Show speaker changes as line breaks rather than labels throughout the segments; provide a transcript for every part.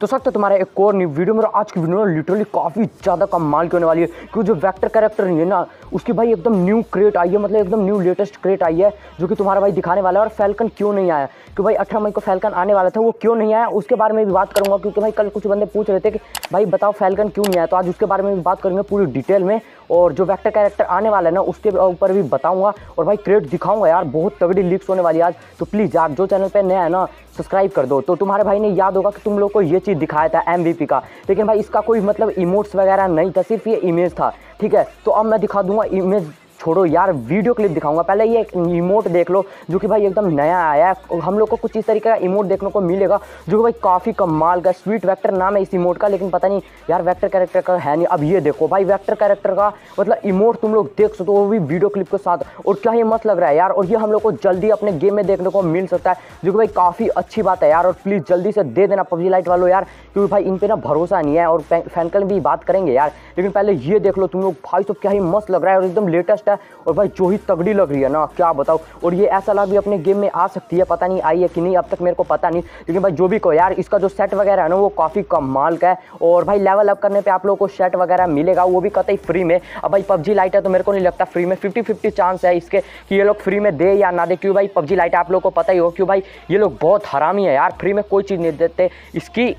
तो सकते तुम्हारा एक और न्यू वीडियो मेरा आज की वीडियो में लिटरली काफ़ी ज़्यादा कम माल की होने वाली है, क्योंकि जो वेक्टर कैरेक्टर नहीं है ना, उसकी भाई एकदम न्यू क्रेट आई है मतलब एकदम न्यू लेटेस्ट क्रेट आई है, जो कि तुम्हारा भाई दिखाने वाला है और फैलकन क्यों नहीं आया? क्योंकि भाई अठारह मई को फैलकन आने वाला था, वो क्यों नहीं आया? उसके बारे में भी बात करूँगा, क्योंकि भाई कल कुछ बंदे पूछ रहे थे कि, भाई बताओ फैलकन क्यों नहीं आया? तो आज उसके बारे में भी बात करेंगे पूरी डिटेल में और जो वैक्टर कैरेक्टर आने वाला है ना, उसके ऊपर भी बताऊँगा। और भाई क्रेड दिखाऊँगा यार, बहुत तगड़ी लीक्स होने वाली आज। तो प्लीज़ यार, जो चैनल पर नया है ना सब्सक्राइब कर दो। तो तुम्हारे भाई ने याद होगा कि तुम लोग को ये चीज़ दिखाया था एमवीपी का। लेकिन भाई, इसका कोई मतलब इमोट्स वगैरह नहीं था, सिर्फ़ ये इमेज था, ठीक है? तो अब मैं दिखा दूँगा इमेज छोड़ो यार वीडियो क्लिप दिखाऊँगा। पहले ये एक इमोट देख लो, जो कि भाई एकदम नया आया है। हम लोग को कुछ इस तरीके का इमोट देखने को मिलेगा, जो कि भाई काफ़ी कमाल का स्वीट वैक्टर नाम है इस इमोट का। लेकिन पता नहीं यार वैक्टर कैरेक्टर का है नहीं। अब ये देखो भाई वैक्टर कैरेक्टर का मतलब इमोट तुम लोग देख सकते हो, वो भी वीडियो क्लिप के साथ। और क्या ये मस्त लग रहा है यार। और ये हम लोग को जल्दी अपने गेम में देखने को मिल सकता है, जो कि भाई काफ़ी अच्छी बात है यार। और प्लीज़ जल्दी से दे देना पबजी लाइट वालों यार, क्योंकि भाई इन पर ना भरोसा नहीं है। और फैनकल भी बात करेंगे यार। लेकिन पहले ये देख लो तुम लोग। भाई तो क्या ही मस्त लग रहा है। और एकदम लेटेस्ट है और भाई जो ही तगड़ी लग रही है ना क्या बताओ और ये ऐसा लाभ भी अपने गेम में आ सकती है पता नहीं आई है कि नहीं अब तक मेरे को पता नहीं लेकिन भाई जो भी को यार इसका जो सेट वगैरह है ना वो काफ़ी कमाल का है और भाई लेवल अप करने पर आप लोगों को सेट वगैरह मिलेगा वो भी कतई फ्री में अब भाई पबजी लाइट है तो मेरे को नहीं लगता फ्री में फिफ्टी फिफ्टी चांस है इसके कि ये लोग फ्री में दे या ना दे क्यों भाई पबजी लाइट आप लोग को पता ही हो क्यों भाई ये लोग बहुत हरामी है यार फ्री में कोई चीज़ नहीं देते इसकी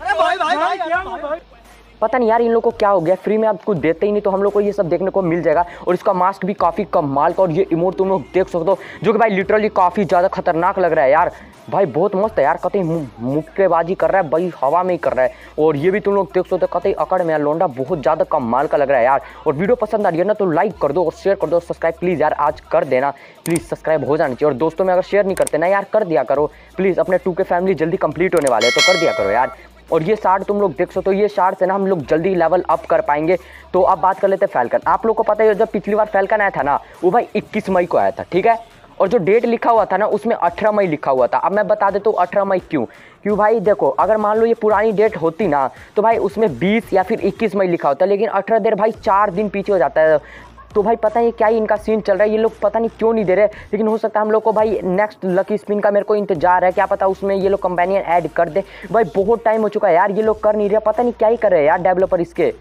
पता नहीं यार इन लोगों को क्या हो गया फ्री में आप कुछ देते ही नहीं तो हम लोग को ये सब देखने को मिल जाएगा। और इसका मास्क भी काफ़ी कम माल का, और ये इमोट तुम लोग देख सकते हो, जो कि भाई लिटरली काफ़ी ज़्यादा खतरनाक लग रहा है यार। भाई बहुत मस्त है यार, कतई मुक्केबाजी कर रहा है, भाई हवा में ही कर रहा है। और ये भी तुम लोग देख सकते हो, कतई अकड़ में यार, लोंडा बहुत ज़्यादा कम माल का लग रहा है यार। और वीडियो पसंद आ रही है ना तो लाइक कर दो और शेयर कर दो सब्सक्राइब प्लीज़ यार, आज कर देना। प्लीज़ सब्सक्राइब हो जाना चाहिए। और दोस्तों, में अगर शेयर नहीं करते ना यार, कर दिया करो। प्लीज़ अपने टू के फैमिली जल्दी कंप्लीट होने वाले हैं तो कर दिया करो यार। और ये शार्ट तुम लोग देख सकते हो, ये शार्ट से ना हम लोग जल्दी लेवल अप कर पाएँगे। तो अब बात कर लेते हैं फैल्कन आप लोग को पता है जब पिछली बार फैल्कन आया था ना, वो भाई इक्कीस मई को आया था, ठीक है? और जो डेट लिखा हुआ था ना, उसमें अठारह मई लिखा हुआ था। अब मैं बता देता हूँ अठारह मई क्यों? क्यों भाई देखो, अगर मान लो ये पुरानी डेट होती ना तो भाई उसमें 20 या फिर 21 मई लिखा होता, लेकिन अठारह देर भाई चार दिन पीछे हो जाता है। तो भाई पता नहीं क्या ही इनका सीन चल रहा है, ये लोग पता नहीं क्यों नहीं दे रहे। लेकिन हो सकता है हम लोग को भाई नेक्स्ट लकी स्पिन का मेरे को इंतज़ार है, क्या पता उसमें ये लोग कंपेनियन ऐड कर दे। भाई बहुत टाइम हो चुका है यार, ये लोग कर नहीं रहे, पता नहीं क्या ही कर रहे हैं यार डेवलपर इसके।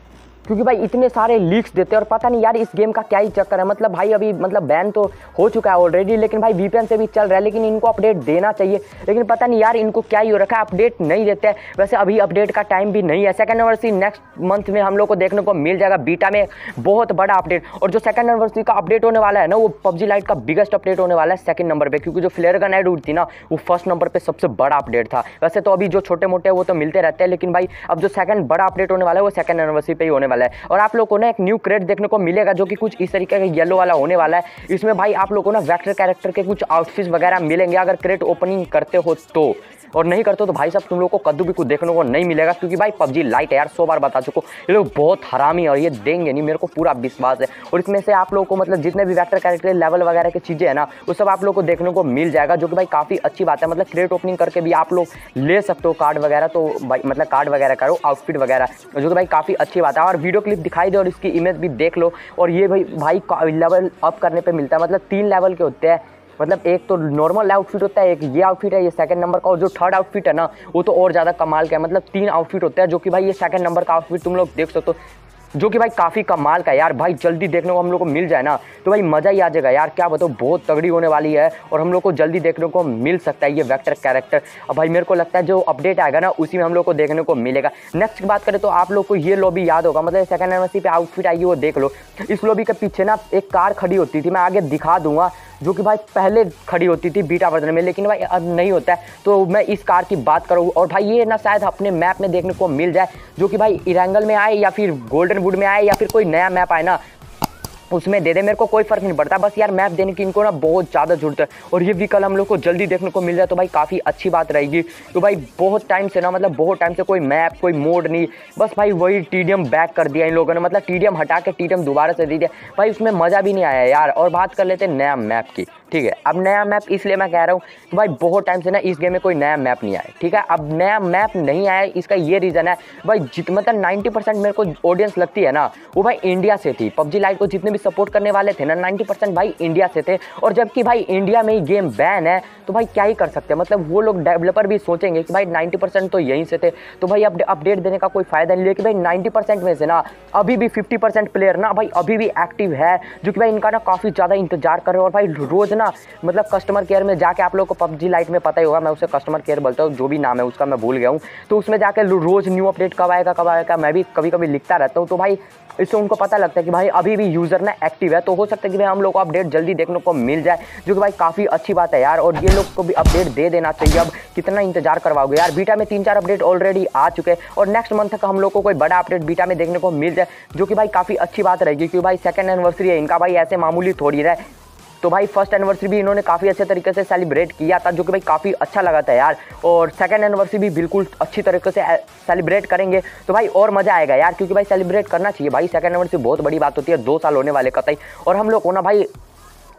क्योंकि भाई इतने सारे लीक्स देते हैं और पता नहीं यार इस गेम का क्या ही चक्कर है। मतलब भाई अभी मतलब बैन तो हो चुका है ऑलरेडी लेकिन भाई वीपीएन से भी चल रहा है, लेकिन इनको अपडेट देना चाहिए। लेकिन पता नहीं यार इनको क्या ही हो रखा है अपडेट नहीं देते हैं। वैसे अभी अपडेट का टाइम भी नहीं है। सेकेंड एनिवर्सरी नेक्स्ट मंथ में हम लोग को देखने को मिल जाएगा बीटा में बहुत बड़ा अपडेट और जो सेकंड एनिवर्सरी का अपडेट होने वाला है ना, वो पबजी लाइट का बिगेस्ट अपडेट होने वाला है सेकंड नंबर पर क्योंकि जो फ्लेयर गन एड थी ना, वो फ़र्स्ट नंबर पर सबसे बड़ा अपडेट था। वैसे तो अभी जो छोटे मोटे वो तो मिलते रहते हैं, लेकिन भाई अब जो सेकंड बड़ा अपडेट होने वाला है, वो सेकंड एनिवर्सरी पर ही होने वाला है। और आप लोग को ना एक न्यू क्रेड देखने को मिलेगा जो कि कुछ इस तरीके का येलो वाला होने वाला है। इसमें भाई आप लोगों को ना वैक्टर कैरेक्टर के कुछ आउटफिट्स वगैरह मिलेंगे। अगर क्रेट ओपनिंग करते हो तो। और नहीं करते तो भाई साहब तुम लोग को कद्दू भी कुछ देखने को नहीं मिलेगा, क्योंकि भाई पबजी लाइट है यार, सौ बार बता चुको ये लोग बहुत हरामी और ये देंगे नहीं, मेरे को पूरा विश्वास है। और इसमें से आप लोगों को मतलब जितने भी वैक्टर कैरेक्टर लेवल वगैरह की चीज़ें हैं ना, वो सब आप लोग को देखने को मिल जाएगा, जो कि भाई काफ़ी अच्छी बात है। मतलब क्रेट ओपनिंग करके भी आप लोग ले सकते हो कार्ड वगैरह तो भाई मतलब कार्ड वगैरह करो आउटफिट वगैरह, जो कि भाई काफ़ी अच्छी बात है। और वीडियो क्लिप दिखाई दे और इसकी इमेज भी देख लो, और ये भाई भाई लेवल अप करने पर मिलता है। मतलब तीन लेवल के होते हैं। मतलब एक तो नॉर्मल आउटफिट होता है, एक ये आउटफिट है, ये सेकंड नंबर का, और जो थर्ड आउटफिट है ना, वो तो और ज़्यादा कमाल का है। मतलब तीन आउटफिट होता है, जो कि भाई ये सेकंड नंबर का आउटफिट तुम लोग देख सकते हो। जो कि भाई काफ़ी कमाल का यार, भाई जल्दी देखने को हम लोग को मिल जाए ना तो भाई मज़ा ही आ जाएगा यार। क्या बताओ बहुत तगड़ी होने वाली है, और हम लोग को जल्दी देखने को मिल सकता है ये वेक्टर कैरेक्टर अब भाई मेरे को लगता है जो अपडेट आएगा ना, उसी में हम लोग को देखने को मिलेगा। नेक्स्ट बात करें तो आप लोग को ये लॉबी याद होगा मतलब सेकंड एनिवर्सरी पे आउटफिट आई वो देख लो। इस लॉबी के पीछे ना एक कार खड़ी होती थी, मैं आगे दिखा दूँगा। जो कि भाई पहले खड़ी होती थी बीटा वर्जन में, लेकिन भाई अब नहीं होता है। तो मैं इस कार की बात करूँ, और भाई ये ना शायद अपने मैप में देखने को मिल जाए, जो कि भाई इरेंगल में आए या फिर गोल्डन वुड में आए या फिर कोई नया मैप आए ना उसमें दे दे, मेरे को कोई फ़र्क नहीं पड़ता। बस यार मैप देने की इनको ना बहुत ज़्यादा ज़रूरत है। और ये भी कल हम लोग को जल्दी देखने को मिल जाए तो भाई काफ़ी अच्छी बात रहेगी। तो भाई बहुत टाइम से ना मतलब बहुत टाइम से कोई मैप कोई मोड नहीं। बस भाई वही टीडीएम बैक कर दिया इन लोगों ने। मतलब टीडीएम हटा के टीडीएम दोबारा से दे दिया। भाई उसमें मज़ा भी नहीं आया यार। और बात कर लेते नया मैप की। ठीक है, अब नया मैप इसलिए मैं कह रहा हूँ कि भाई बहुत टाइम से ना इस गेम में कोई नया मैप नहीं आया, ठीक है? अब नया मैप नहीं आया, इसका ये रीज़न है, भाई जित मतलब नाइन्टी परसेंट मेरे को ऑडियंस लगती है ना, वो भाई इंडिया से थी। पबजी लाइट को जितने भी सपोर्ट करने वाले थे ना नाइन्टी परसेंट भाई इंडिया से थे। और जबकि भाई इंडिया में ही गेम बैन है तो भाई क्या ही कर सकते हैं? मतलब वो लोग डेवलपर भी सोचेंगे कि भाई नाइन्टी परसेंट तो यहीं से थे। तो भाई अब अपडेट देने का कोई फ़ायदा नहीं है कि भाई नाइन्टी परसेंट में से ना, अभी भी फिफ्टी परसेंट प्लेयर ना, भाई अभी भी एक्टिव है, जो कि भाई इनका ना काफ़ी ज़्यादा इंतज़ार कर रहे हैं। और भाई रोज़ ना मतलब कस्टमर केयर में जाके आप लोग को पबजी लाइट में पता ही होगा, मैं उसे कस्टमर केयर बोलता हूँ, जो भी नाम है उसका मैं भूल गया हूँ। तो उसमें जाके रोज़ न्यू अपडेट कब आएगा कब आएगा, मैं भी कभी कभी लिखता रहता हूँ तो भाई इससे उनको पता लगता है कि भाई अभी भी यूज़र ना एक्टिव है तो हो सकता है कि भाई हम लोग को अपडेट जल्दी देखने को मिल जाए, जो कि भाई काफ़ी अच्छी बात है यार, और ये लोग को भी अपडेट दे देना चाहिए। अब कितना इंतज़ार करवाओगे यार बीटा में तीन चार अपडेट ऑलरेडी आ चुके हैं, और नेक्स्ट मंथ तक हम लोग को कोई बड़ा अपडेट बीटा में देखने को मिल जाए, जो कि भाई काफ़ी अच्छी बात रहेगी, क्योंकि भाई सेकंड एनिवर्सरी है, इनका भाई ऐसे मामूली थोड़ी रहे। तो भाई फ़र्स्ट एनिवर्सरी भी इन्होंने काफ़ी अच्छे तरीके से सेलिब्रेट किया था, जो कि भाई काफ़ी अच्छा लगा था यार। और सेकेंड एनिवर्सरी भी बिल्कुल अच्छी तरीके से सेलिब्रेट करेंगे। तो भाई, और मज़ा आएगा यार, क्योंकि भाई सेलिब्रेट करना चाहिए। भाई सेकेंड एनिवर्सरी बहुत बड़ी बात होती है, दो साल होने वाले कतई। और हम लोग को ना भाई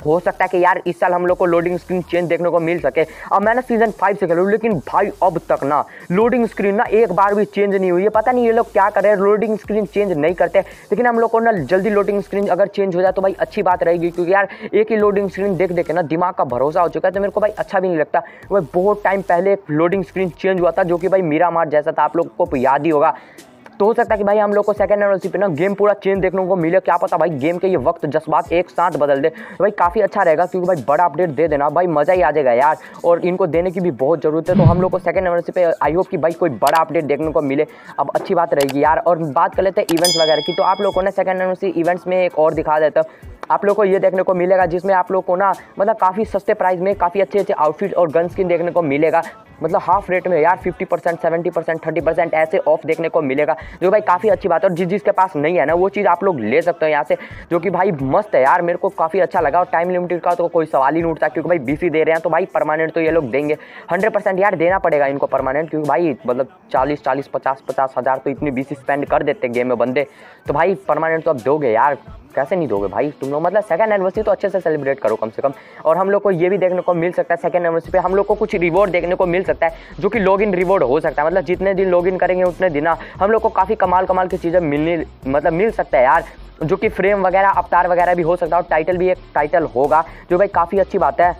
हो सकता है कि यार इस साल हम लोग को लोडिंग स्क्रीन चेंज देखने को मिल सके। अब मैंने सीज़न फाइव से खेलूँ लेकिन भाई अब तक ना लोडिंग स्क्रीन ना एक बार भी चेंज नहीं हुई है। पता नहीं ये लोग क्या कर रहे हैं लोडिंग स्क्रीन चेंज नहीं करते। लेकिन हम लोग को ना जल्दी लोडिंग स्क्रीन अगर चेंज हो जाए तो भाई अच्छी बात रहेगी, क्योंकि यार एक ही लोडिंग स्क्रीन देख देख के ना दिमाग का भरोसा हो चुका है। तो मेरे को भाई अच्छा भी नहीं लगता। भाई बहुत टाइम पहले एक लोडिंग स्क्रीन चेंज हुआ था, जो कि भाई मीरा मार जैसा था। आप लोग को याद ही होगा। तो हो सकता है कि भाई हम लोग को सेकंड एनिवर्सरी पे ना गेम पूरा चेंज देखने को मिले। क्या पता भाई गेम के ये वक्त जज्बात एक साथ बदल दे। तो भाई काफ़ी अच्छा रहेगा क्योंकि भाई बड़ा अपडेट दे देना। भाई मज़ा ही आ जाएगा यार। और इनको देने की भी बहुत ज़रूरत है। तो हम लोग को सेकंड एनिवर्सरी पे आई होप कि भाई कोई बड़ा अपडेट देखने को मिले। अब अच्छी बात रहेगी यार। और बात कर लेते हैं इवेंट्स वगैरह की। तो आप लोग को ना सेकंड एनिवर्सरी इवेंट्स में एक और दिखा देता आप लोग को ये देखने को मिलेगा जिसमें आप लोग को ना मतलब काफ़ी सस्ते प्राइस में काफ़ी अच्छे अच्छे आउटफिट और गन स्किन देखने को मिलेगा। मतलब हाफ़ रेट में यार 50 percent seventy percent thirty percent ऐसे ऑफ़ देखने को मिलेगा, जो भाई काफ़ी अच्छी बात है। और जिस, जिसके पास नहीं है ना, वो चीज़ आप लोग ले सकते हो यहाँ से, जो कि भाई मस्त है यार, मेरे को काफ़ी अच्छा लगा। और टाइम लिमिटेड का तो कोई सवाल ही नहीं उठता, क्योंकि भाई बीसी दे रहे हैं तो भाई परमानेंट तो ये लोग देंगे। हंड्रेड यार देना पड़ेगा इनको परमानेंट क्योंकि भाई मतलब चालीस चालीस, पचास पचास हज़ार तो इतनी बीसी स्पेंड कर देते गेम में बंदे। तो भाई परमानेंट तो अब दोगे यार, कैसे नहीं दोगे भाई? तुम लोग मतलब सेकंड एनिवर्सरी तो अच्छे से सेलिब्रेट करो कम से कम। और हम लोग को ये भी देखने को मिल सकता है सेकंड एनिवर्सरी पे हम लोग को कुछ रिवॉर्ड देखने को मिल सकता है, जो कि लॉगिन रिवॉर्ड हो सकता है। मतलब जितने दिन लॉगिन करेंगे, उतने दिन हम लोग को काफ़ी कमाल कमाल की चीज़ें मिलने मतलब मिल सकता है यार। जो कि फ्रेम वगैरह अवतार वगैरह भी हो सकता है और टाइटल भी एक टाइटल होगा, जो भाई काफ़ी अच्छी बात है।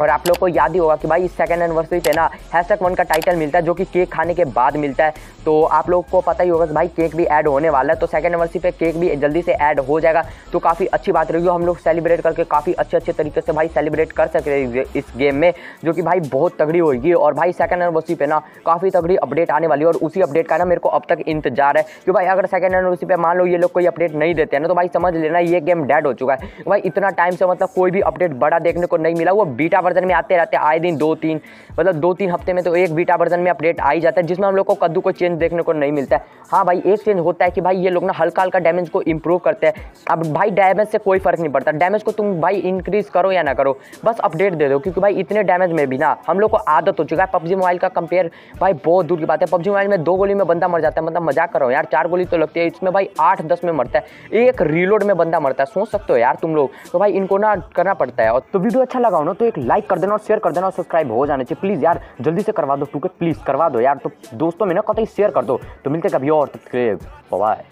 और आप लोग को याद ही होगा कि भाई इस सेकंड एनिवर्सरी पे ना हैशटैग वन का टाइटल मिलता है, जो कि केक खाने के बाद मिलता है। तो आप लोग को पता ही होगा कि भाई केक भी ऐड होने वाला है तो सेकंड एनिवर्सरी पे केक भी जल्दी से ऐड हो जाएगा। तो काफ़ी अच्छी बात रहेगी हम लोग सेलिब्रेट करके काफ़ी अच्छे अच्छे तरीके से भाई सेलिब्रेट कर सकते हैं इस गेम में, जो कि भाई बहुत तगड़ी होगी और भाई सेकंड एनिवर्सरी पे ना काफ़ी तगड़ी अपडेट आने वाली है, और उसी अपडेट का ना मेरे को अब तक इंतज़ार है कि भाई अगर सेकेंड एनिवर्सरी पे मान लो ये लोग कोई अपडेट नहीं देते हैं ना तो भाई समझ लेना ये गेम डेड हो चुका है। भाई इतना टाइम से मतलब कोई भी अपडेट बड़ा देखने को नहीं मिला, वो बीटा वर्जन में आते रहते आए दिन दो तीन मतलब दो तीन हफ़्ते में तो एक बीटा वर्जन में अपडेट आ ही जाता है, जिसमें हम लोग को कद्दू को चेंज देखने को नहीं मिलता है। हाँ भाई, एक चेंज होता है कि भाई ये लोग ना हल्का हल्का डैमेज को इंप्रूव करते हैं। अब भाई डैमेज से कोई फ़र्क नहीं पड़ता। डैमेज को तुम भाई इंक्रीज करो या ना करो, बस अपडेट दे दो, क्योंकि भाई इतने डैमेज में भी ना हम लोग को आदत हो चुका है। पबजी मोबाइल का कंपेयर भाई बहुत दूर की बात है। पबजी मोबाइल में दो गोली में बंदा मर जाता है मतलब मज़ाक करो यार, चार गोली तो लगती है, इसमें भाई आठ दस में मरता है, एक रीलोड में बंदा मरता है, सोच सकते हो यार तुम लोग। तो भाई इनको ना करना पड़ता है। और तो वीडियो अच्छा लगा हो ना तो एक लाइक कर देना और शेयर कर देना और सब्सक्राइब हो जाना चाहिए। प्लीज़ यार, जल्दी से करवा दो टू प्लीज़ करवा दो यार। तो दोस्तों में ना कतई शेयर कर दो। तो मिलते कभी और बाय